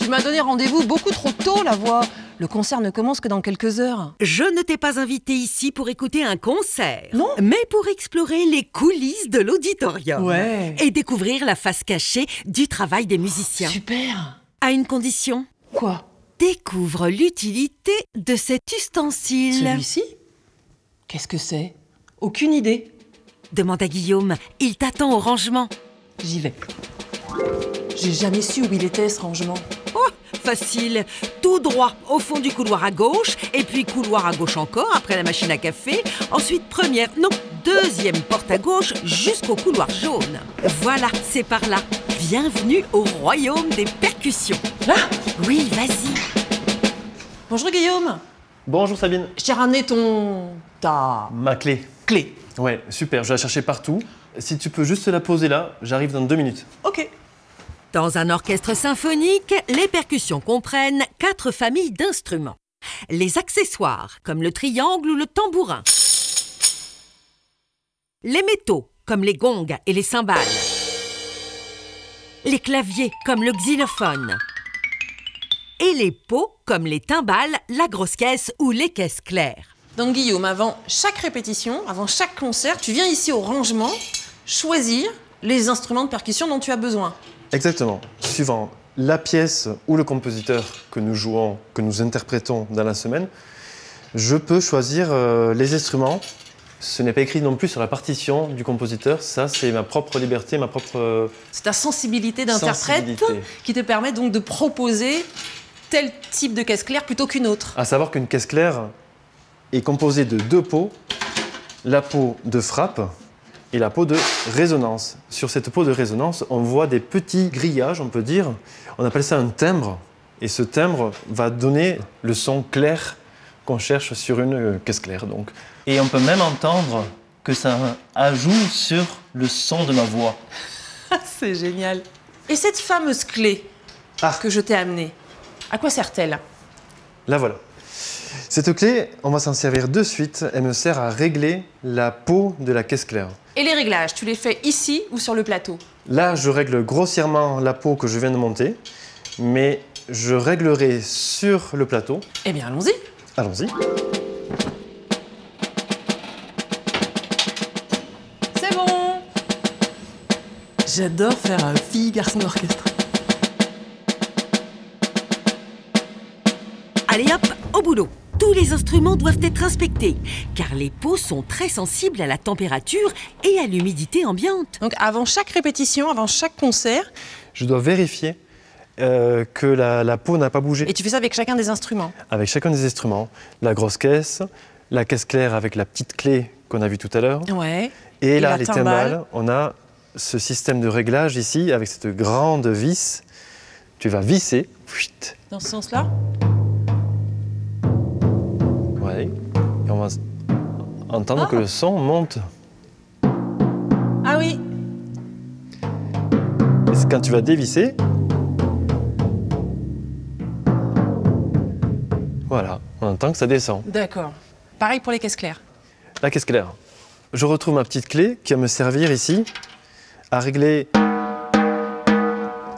Tu m'as donné rendez-vous beaucoup trop tôt, la voix. Le concert ne commence que dans quelques heures. Je ne t'ai pas invité ici pour écouter un concert. Non. Mais pour explorer les coulisses de l'auditorium. Ouais. Et découvrir la face cachée du travail des musiciens. Super. À une condition. Quoi? Découvre l'utilité de cet ustensile. Celui-ci? Qu'est-ce que c'est? Aucune idée. Demande à Guillaume. Il t'attend au rangement. J'y vais. J'ai jamais su où il était ce rangement. Oh, facile. Tout droit au fond du couloir à gauche, et puis couloir à gauche encore, après la machine à café. Ensuite, première, non, deuxième porte à gauche jusqu'au couloir jaune. Voilà, c'est par là. Bienvenue au royaume des percussions. Là? Oui, vas-y. Bonjour Guillaume. Bonjour Sabine. J'ai ramené ton... ta... Ma clé. clé. Ouais, super, je vais la chercher partout. Si tu peux juste la poser là, j'arrive dans deux minutes. Ok. Dans un orchestre symphonique, les percussions comprennent quatre familles d'instruments. Les accessoires, comme le triangle ou le tambourin. Les métaux, comme les gongs et les cymbales. Les claviers, comme le xylophone. Et les pots, comme les timbales, la grosse caisse ou les caisses claires. Donc Guillaume, avant chaque répétition, avant chaque concert, tu viens ici au rangement choisir les instruments de percussion dont tu as besoin. Exactement. Suivant la pièce ou le compositeur que nous jouons, que nous interprétons dans la semaine, je peux choisir euh, les instruments. Ce n'est pas écrit non plus sur la partition du compositeur, ça c'est ma propre liberté, ma propre euh, C'est ta sensibilité d'interprète qui te permet donc de proposer tel type de caisse claire plutôt qu'une autre. À savoir qu'une caisse claire est composée de deux pots, la peau de frappe et la peau de résonance. Sur cette peau de résonance, on voit des petits grillages, on peut dire. On appelle ça un timbre. Et ce timbre va donner le son clair qu'on cherche sur une euh, caisse claire. Donc. Et on peut même entendre que ça ajoute sur le son de ma voix. C'est génial. Et cette fameuse clé Ah. que je t'ai amenée, à quoi sert-elle? La voilà. Cette clé, on va s'en servir de suite. Elle me sert à régler la peau de la caisse claire. Et les réglages, tu les fais ici ou sur le plateau? Là, je règle grossièrement la peau que je viens de monter, mais je réglerai sur le plateau. Eh bien, allons-y. Allons-y. C'est bon. J'adore faire un fille-garçon orchestre. Allez hop, au boulot. Tous les instruments doivent être inspectés, car les peaux sont très sensibles à la température et à l'humidité ambiante. Donc avant chaque répétition, avant chaque concert, Je dois vérifier euh, que la, la peau n'a pas bougé et tu fais ça avec chacun des instruments. avec chacun des instruments. La grosse caisse, la caisse claire avec la petite clé qu'on a vue tout à l'heure, Ouais. et, Et là, les timbale. timbales, on a ce système de réglage ici avec cette grande vis. Tu vas visser. Dans ce sens-là? Va entendre Ah. que le son monte. Ah oui. Et quand tu vas dévisser. Voilà, on entend que ça descend. D'accord. Pareil pour les caisses claires. La caisse claire. Je retrouve ma petite clé qui va me servir ici à régler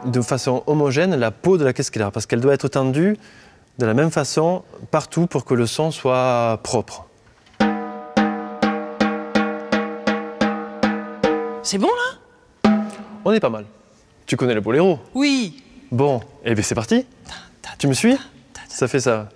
de façon homogène la peau de la caisse claire parce qu'elle doit être tendue de la même façon partout pour que le son soit propre. C'est bon là? On est pas mal. Tu connais le boléro Oui. Bon, et bien c'est parti. Tu me suis? Ça fait ça.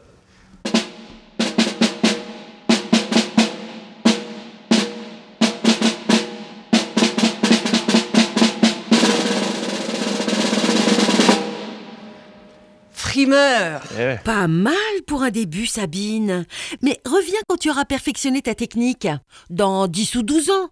Frimeur. Eh ouais. Pas mal pour un début, Sabine. Mais reviens quand tu auras perfectionné ta technique. Dans 10 ou 12 ans.